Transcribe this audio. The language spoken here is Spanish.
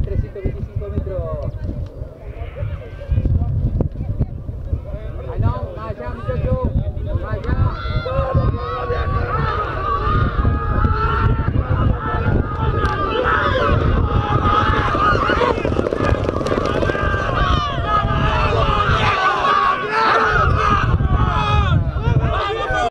325 metros.